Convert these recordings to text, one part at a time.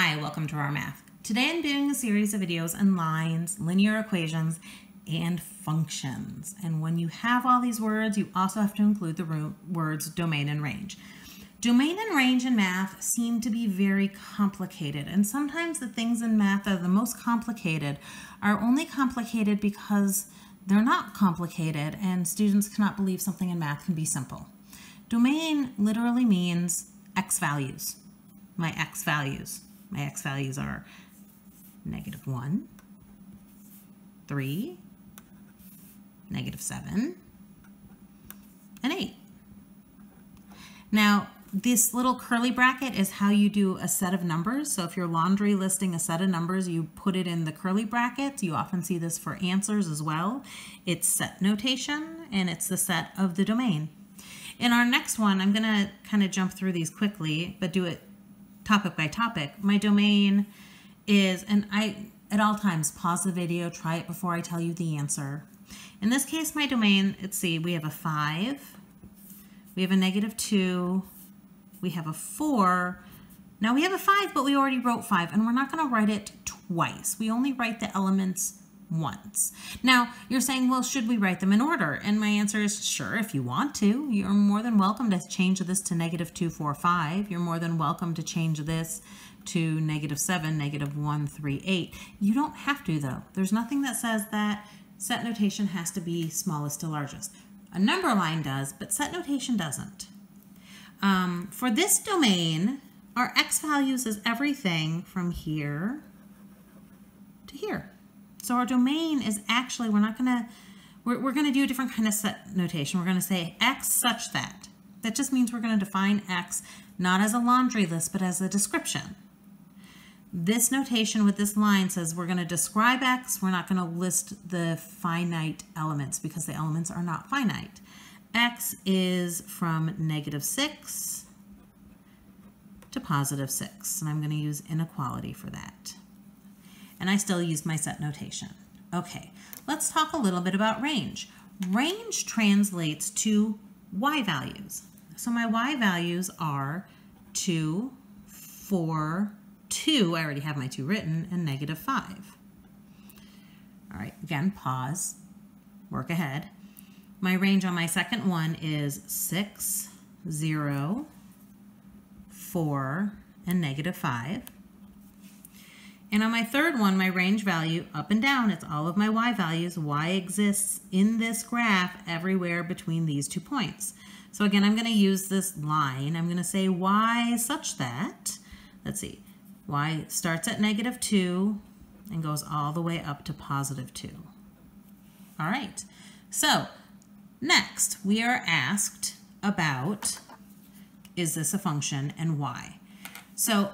Hi, welcome to Rahr Math. Today I'm doing a series of videos on lines, linear equations, and functions. And when you have all these words, you also have to include the words domain and range. Domain and range in math seem to be very complicated, and sometimes the things in math that are the most complicated are only complicated because they're not complicated and students cannot believe something in math can be simple. Domain literally means x values, my x values. My x values are negative 1, 3, negative 7, and 8. Now, this little curly bracket is how you do a set of numbers. So if you're laundry listing a set of numbers, you put it in the curly brackets. You often see this for answers as well. It's set notation, and it's the set of the domain. In our next one, I'm going to kind of jump through these quickly, but do it topic by topic. My domain is, and I at all times pause the video, try it before I tell you the answer. In this case, my domain, let's see, we have a 5, we have a negative 2, we have a 4. Now we have a 5, but we already wrote 5, and we're not going to write it twice. We only write the elements once. Now, you're saying, well, should we write them in order? And my answer is sure, if you want to. You're more than welcome to change this to negative 2, 4, 5. You're more than welcome to change this to negative 7, negative 1, 3, 8. You don't have to, though. There's nothing that says that set notation has to be smallest to largest. A number line does, but set notation doesn't. Um, for this domain, our x values is everything from here to here. So our domain is actually, we're not going to, we're, we're going to do a different kind of set notation. We're going to say x such that. That just means we're going to define x not as a laundry list, but as a description. This notation with this line says we're going to describe x. We're not going to list the finite elements because the elements are not finite. x is from negative 6 to positive 6, and I'm going to use inequality for that and I still use my set notation. Okay, let's talk a little bit about range. Range translates to y values. So my y values are 2, 4, 2, I already have my 2 written, and negative 5. All right, again, pause, work ahead. My range on my second one is 6, 0, 4, and negative 5. And on my third one, my range value up and down, it's all of my y values. y exists in this graph everywhere between these two points. So again, I'm going to use this line. I'm going to say y such that, let's see, y starts at negative 2 and goes all the way up to positive 2. All right, so next we are asked about is this a function and why. So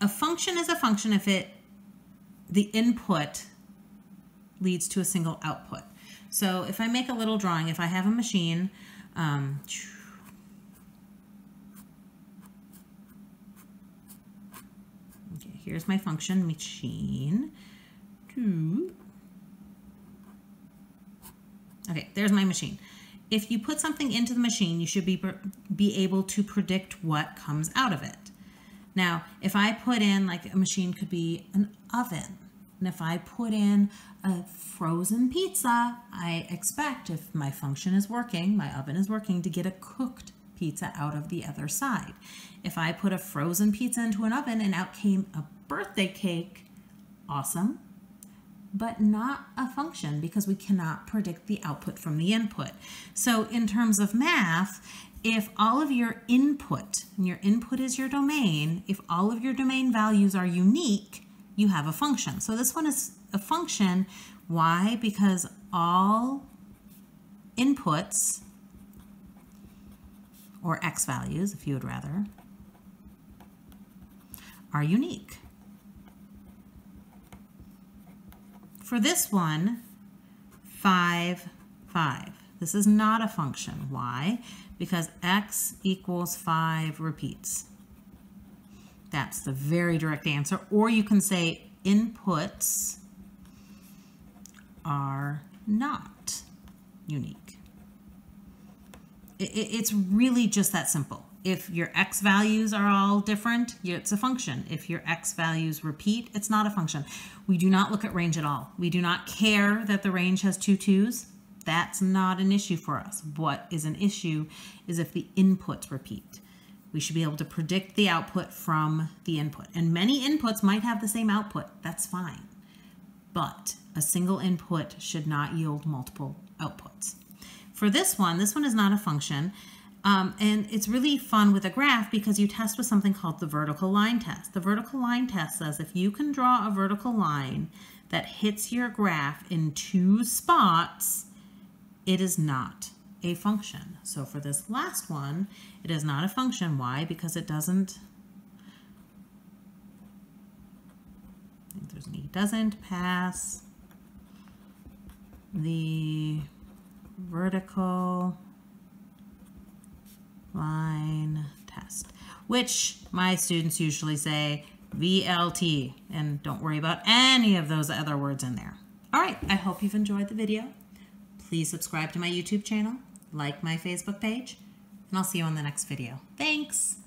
a function is a function if it the input leads to a single output. So if I make a little drawing, if I have a machine, um, okay, here's my function, machine. Okay, there's my machine. If you put something into the machine, you should be, be able to predict what comes out of it. Now, if I put in, like a machine could be an oven, and if I put in a frozen pizza, I expect if my function is working, my oven is working, to get a cooked pizza out of the other side. If I put a frozen pizza into an oven and out came a birthday cake, awesome, but not a function because we cannot predict the output from the input. So in terms of math, if all of your input, and your input is your domain, if all of your domain values are unique, you have a function. So this one is a function. Why? Because all inputs, or x values, if you would rather, are unique. For this one, 5, 5. This is not a function. Why? Because x equals 5 repeats. That's the very direct answer. Or you can say inputs are not unique. It's really just that simple. If your x values are all different, it's a function. If your x values repeat, it's not a function. We do not look at range at all. We do not care that the range has two twos. That's not an issue for us. What is an issue is if the inputs repeat. We should be able to predict the output from the input. And many inputs might have the same output. That's fine. But a single input should not yield multiple outputs. For this one, this one is not a function. Um, and it's really fun with a graph because you test with something called the vertical line test. The vertical line test says if you can draw a vertical line that hits your graph in two spots, it is not a function. So for this last one, it is not a function. Why? Because it doesn't there's an E doesn't pass the vertical line test, which my students usually say VLT, and don't worry about any of those other words in there. All right, I hope you've enjoyed the video. Please subscribe to my YouTube channel, like my Facebook page, and I'll see you on the next video. Thanks.